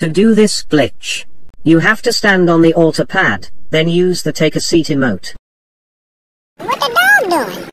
To do this glitch, you have to stand on the altar pad, then use the take a seat emote. What the dog doing?